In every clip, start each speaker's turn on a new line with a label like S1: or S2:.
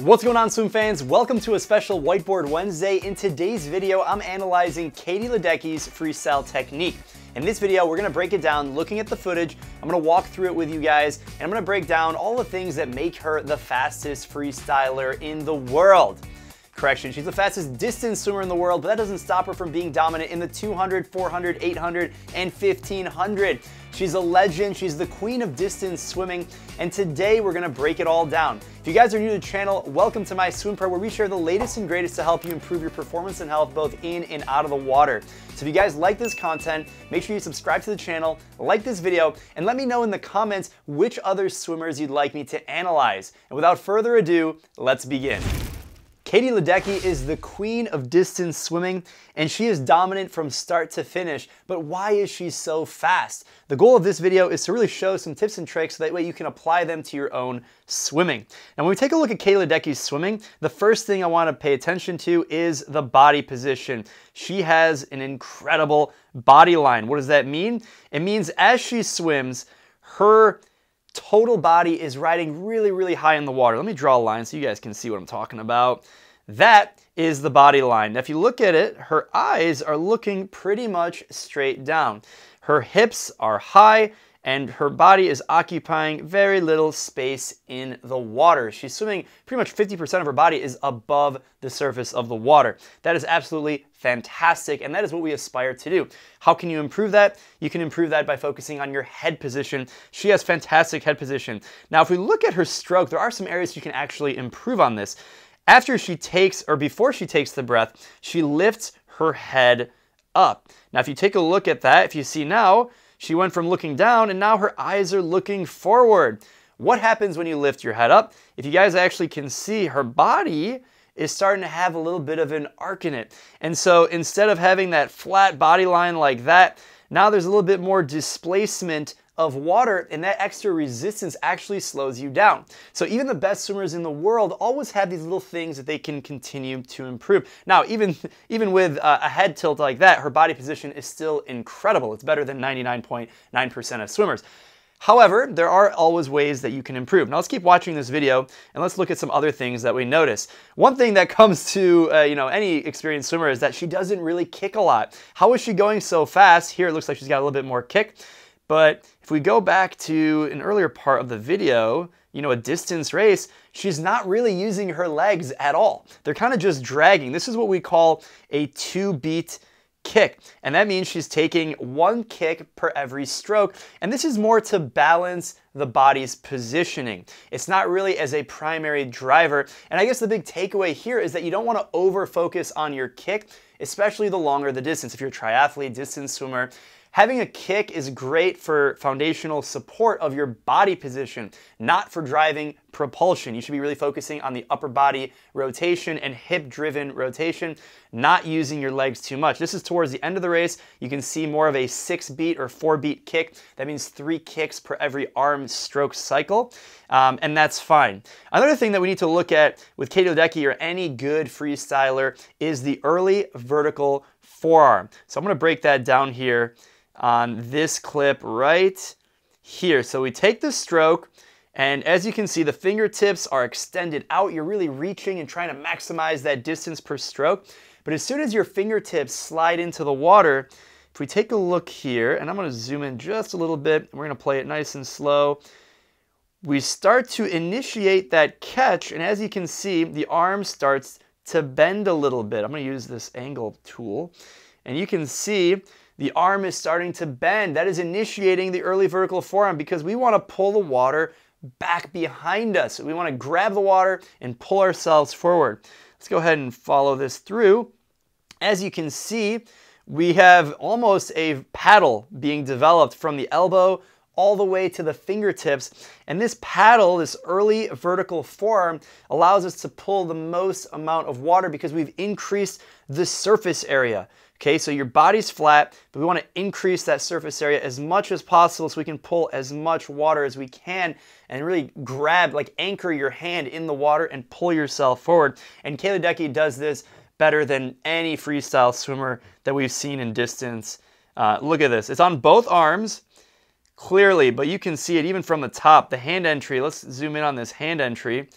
S1: What's going on swim fans? Welcome to a special Whiteboard Wednesday. In today's video, I'm analyzing Katie Ledecky's freestyle technique. In this video, we're gonna break it down looking at the footage. I'm gonna walk through it with you guys, and I'm gonna break down all the things that make her the fastest freestyler in the world. Correction, she's the fastest distance swimmer in the world, but that doesn't stop her from being dominant in the 200, 400, 800, and 1500. She's a legend, she's the queen of distance swimming, and today we're gonna break it all down. If you guys are new to the channel, welcome to MySwimPro, where we share the latest and greatest to help you improve your performance and health both in and out of the water. So if you guys like this content, make sure you subscribe to the channel, like this video, and let me know in the comments which other swimmers you'd like me to analyze. And without further ado, let's begin. Katie Ledecky is the queen of distance swimming, and she is dominant from start to finish. But why is she so fast? The goal of this video is to really show some tips and tricks so that way you can apply them to your own swimming. And when we take a look at Katie Ledecky's swimming, the first thing I want to pay attention to is the body position. She has an incredible body line. What does that mean? It means as she swims, her total body is riding really, really high in the water. Let me draw a line so you guys can see what I'm talking about. That is the body line. Now, if you look at it, her eyes are looking pretty much straight down. Her hips are high and her body is occupying very little space in the water. She's swimming pretty much 50% of her body is above the surface of the water. That is absolutely fantastic and that is what we aspire to do. How can you improve that? You can improve that by focusing on your head position. She has fantastic head position. Now if we look at her stroke, there are some areas you can actually improve on this. After she takes, or before she takes the breath, she lifts her head up. Now if you take a look at that, if you see now, she went from looking down and now her eyes are looking forward. What happens when you lift your head up? If you guys actually can see, her body is starting to have a little bit of an arc in it. And so instead of having that flat body line like that, now there's a little bit more displacement of water and that extra resistance actually slows you down. So even the best swimmers in the world always have these little things that they can continue to improve. Now, even, even with uh, a head tilt like that, her body position is still incredible. It's better than 99.9% of swimmers. However, there are always ways that you can improve. Now let's keep watching this video and let's look at some other things that we notice. One thing that comes to uh, you know any experienced swimmer is that she doesn't really kick a lot. How is she going so fast? Here it looks like she's got a little bit more kick. But if we go back to an earlier part of the video, you know, a distance race, she's not really using her legs at all. They're kind of just dragging. This is what we call a two beat kick. And that means she's taking one kick per every stroke. And this is more to balance the body's positioning. It's not really as a primary driver. And I guess the big takeaway here is that you don't want to over focus on your kick, especially the longer the distance. If you're a triathlete, distance swimmer, Having a kick is great for foundational support of your body position, not for driving propulsion. You should be really focusing on the upper body rotation and hip driven rotation, not using your legs too much. This is towards the end of the race. You can see more of a six beat or four beat kick. That means three kicks per every arm stroke cycle, um, and that's fine. Another thing that we need to look at with Katie Ledecky or any good freestyler is the early vertical forearm. So I'm gonna break that down here on this clip right here. So we take the stroke, and as you can see, the fingertips are extended out. You're really reaching and trying to maximize that distance per stroke. But as soon as your fingertips slide into the water, if we take a look here, and I'm gonna zoom in just a little bit, we're gonna play it nice and slow. We start to initiate that catch, and as you can see, the arm starts to bend a little bit. I'm gonna use this angle tool, and you can see the arm is starting to bend. That is initiating the early vertical forearm because we want to pull the water back behind us. We want to grab the water and pull ourselves forward. Let's go ahead and follow this through. As you can see, we have almost a paddle being developed from the elbow all the way to the fingertips. And this paddle, this early vertical forearm, allows us to pull the most amount of water because we've increased the surface area. Okay, so your body's flat, but we want to increase that surface area as much as possible so we can pull as much water as we can and really grab, like anchor your hand in the water and pull yourself forward. And Katie Ledecky does this better than any freestyle swimmer that we've seen in distance. Uh, look at this, it's on both arms clearly, but you can see it even from the top, the hand entry. Let's zoom in on this hand entry.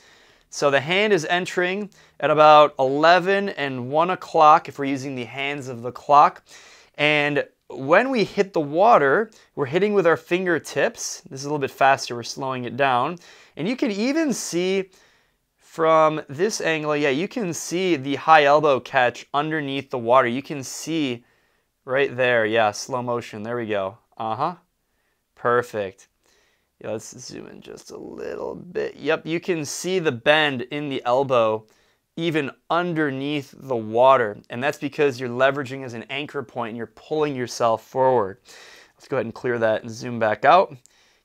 S1: So the hand is entering at about 11 and 1 o'clock if we're using the hands of the clock. And when we hit the water, we're hitting with our fingertips. This is a little bit faster, we're slowing it down. And you can even see from this angle, yeah, you can see the high elbow catch underneath the water. You can see right there, yeah, slow motion, there we go. Uh-huh, perfect. Yeah, let's zoom in just a little bit. Yep, you can see the bend in the elbow even underneath the water. And that's because you're leveraging as an anchor point and you're pulling yourself forward. Let's go ahead and clear that and zoom back out.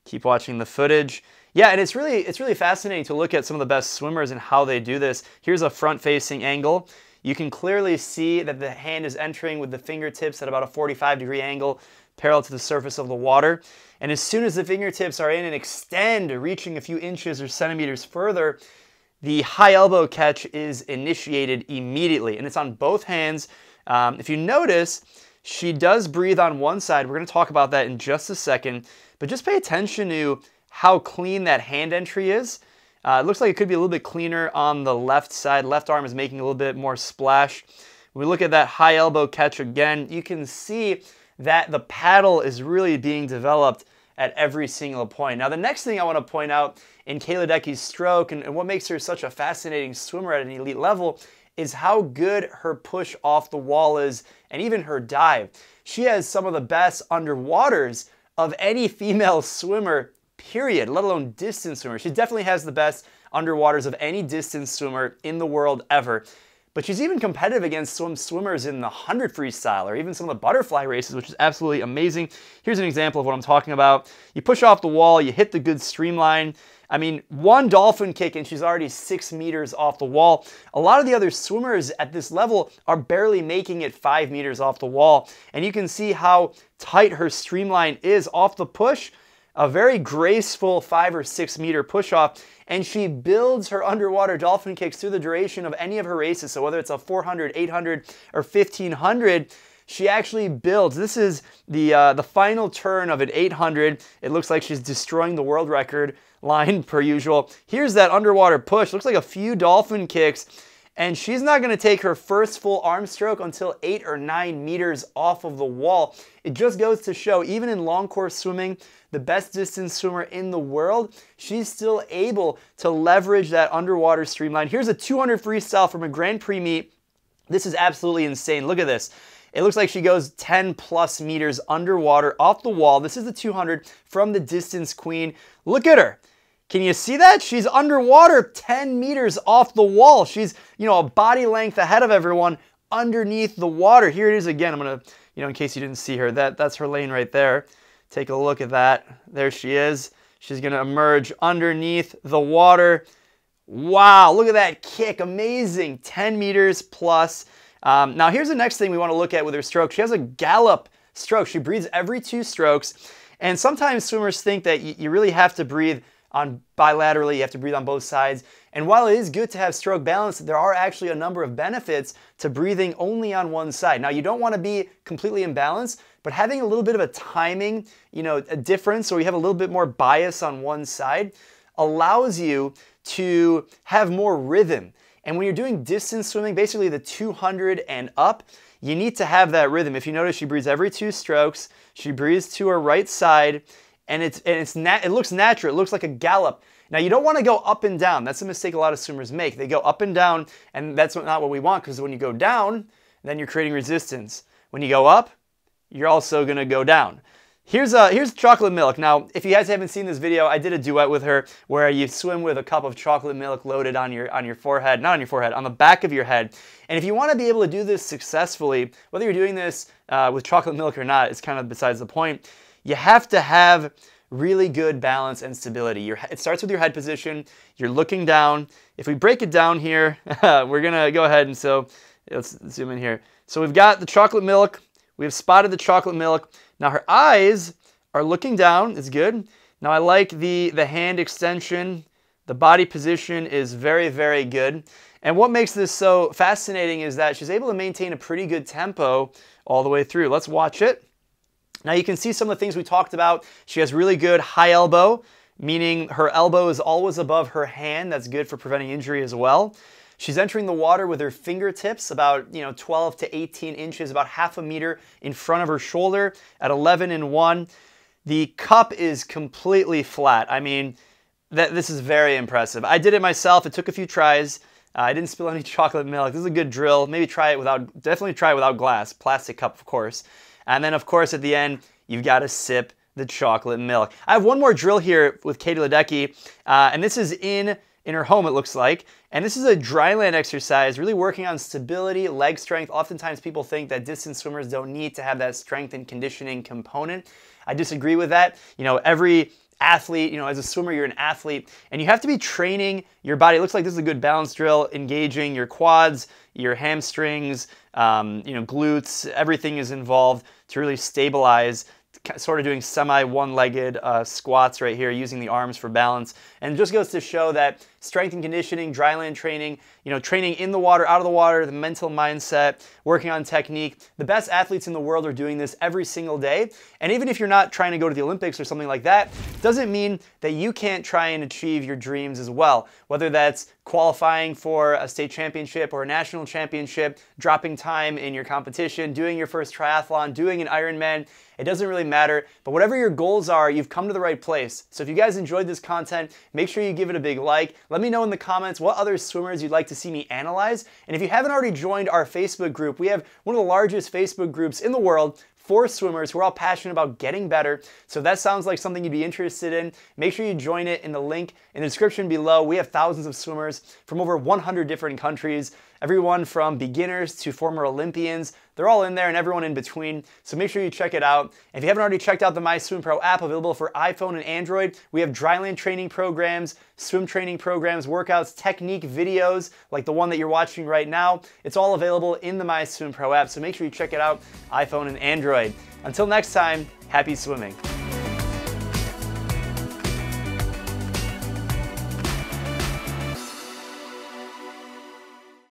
S1: Keep watching the footage. Yeah, and it's really it's really fascinating to look at some of the best swimmers and how they do this. Here's a front-facing angle. You can clearly see that the hand is entering with the fingertips at about a 45 degree angle parallel to the surface of the water. And as soon as the fingertips are in and extend, reaching a few inches or centimeters further, the high elbow catch is initiated immediately. And it's on both hands. Um, if you notice, she does breathe on one side. We're going to talk about that in just a second. But just pay attention to how clean that hand entry is. Uh, it looks like it could be a little bit cleaner on the left side. Left arm is making a little bit more splash. When we look at that high elbow catch again, you can see that the paddle is really being developed at every single point. Now, the next thing I want to point out in Katie Ledecky's stroke and, and what makes her such a fascinating swimmer at an elite level is how good her push off the wall is and even her dive. She has some of the best underwaters of any female swimmer, period, let alone distance swimmer. She definitely has the best underwaters of any distance swimmer in the world ever. But she's even competitive against swim swimmers in the 100 freestyle or even some of the butterfly races, which is absolutely amazing. Here's an example of what I'm talking about. You push off the wall, you hit the good streamline. I mean, one dolphin kick and she's already six meters off the wall. A lot of the other swimmers at this level are barely making it five meters off the wall. And you can see how tight her streamline is off the push a very graceful five or six meter push off, and she builds her underwater dolphin kicks through the duration of any of her races. So whether it's a 400, 800, or 1500, she actually builds. This is the uh, the final turn of an 800. It looks like she's destroying the world record line per usual. Here's that underwater push. Looks like a few dolphin kicks. And she's not going to take her first full arm stroke until eight or nine meters off of the wall. It just goes to show, even in long course swimming, the best distance swimmer in the world, she's still able to leverage that underwater streamline. Here's a 200 freestyle from a Grand Prix meet. This is absolutely insane. Look at this. It looks like she goes 10 plus meters underwater off the wall. This is the 200 from the distance queen. Look at her. Can you see that? She's underwater 10 meters off the wall. She's, you know, a body length ahead of everyone underneath the water. Here it is again. I'm going to, you know, in case you didn't see her, that, that's her lane right there. Take a look at that. There she is. She's going to emerge underneath the water. Wow, look at that kick. Amazing. 10 meters plus. Um, now, here's the next thing we want to look at with her stroke. She has a gallop stroke. She breathes every two strokes. And sometimes swimmers think that you really have to breathe on bilaterally, you have to breathe on both sides. And while it is good to have stroke balance, there are actually a number of benefits to breathing only on one side. Now, you don't want to be completely imbalanced, but having a little bit of a timing, you know, a difference, or you have a little bit more bias on one side, allows you to have more rhythm. And when you're doing distance swimming, basically the 200 and up, you need to have that rhythm. If you notice, she breathes every two strokes. She breathes to her right side and it's and it's nat- it looks natural. It looks like a gallop. Now you don't want to go up and down. That's a mistake a lot of swimmers make. They go up and down, and that's not what we want because when you go down, then you're creating resistance. When you go up, you're also gonna go down. Here's uh, here's chocolate milk. Now, if you guys haven't seen this video, I did a duet with her where you swim with a cup of chocolate milk loaded on your on your forehead, not on your forehead, on the back of your head. And if you want to be able to do this successfully, whether you're doing this uh, with chocolate milk or not, it's kind of besides the point you have to have really good balance and stability. Your, it starts with your head position. You're looking down. If we break it down here, we're gonna go ahead and so let's zoom in here. So we've got the chocolate milk. We've spotted the chocolate milk. Now her eyes are looking down. It's good. Now I like the, the hand extension. The body position is very, very good. And what makes this so fascinating is that she's able to maintain a pretty good tempo all the way through. Let's watch it. Now you can see some of the things we talked about. She has really good high elbow, meaning her elbow is always above her hand. That's good for preventing injury as well. She's entering the water with her fingertips about, you know, 12 to 18 inches, about half a meter in front of her shoulder at 11 and 1. The cup is completely flat. I mean, that this is very impressive. I did it myself. It took a few tries. Uh, I didn't spill any chocolate milk. This is a good drill. Maybe try it without, definitely try it without glass. Plastic cup, of course. And then, of course, at the end, you've got to sip the chocolate milk. I have one more drill here with Katie Ledecky, uh, and this is in in her home, it looks like. And this is a dryland exercise, really working on stability, leg strength. Oftentimes people think that distance swimmers don't need to have that strength and conditioning component. I disagree with that. You know, every athlete, you know, as a swimmer, you're an athlete, and you have to be training your body. It looks like this is a good balance drill, engaging your quads, your hamstrings, um, you know, glutes, everything is involved to really stabilize sort of doing semi one-legged uh, squats right here using the arms for balance and just goes to show that strength and conditioning dryland training you know training in the water out of the water the mental mindset working on technique the best athletes in the world are doing this every single day and even if you're not trying to go to the olympics or something like that doesn't mean that you can't try and achieve your dreams as well whether that's qualifying for a state championship or a national championship dropping time in your competition doing your first triathlon doing an ironman it doesn't really matter, but whatever your goals are, you've come to the right place. So if you guys enjoyed this content, make sure you give it a big like. Let me know in the comments what other swimmers you'd like to see me analyze. And if you haven't already joined our Facebook group, we have one of the largest Facebook groups in the world for swimmers who are all passionate about getting better. So if that sounds like something you'd be interested in, make sure you join it in the link in the description below. We have thousands of swimmers from over 100 different countries, everyone from beginners to former Olympians. They're all in there and everyone in between. So make sure you check it out. If you haven't already checked out the MySwimPro app available for iPhone and Android, we have dryland training programs, swim training programs, workouts, technique videos like the one that you're watching right now. It's all available in the MySwimPro app. So make sure you check it out, iPhone and Android. Until next time, happy swimming.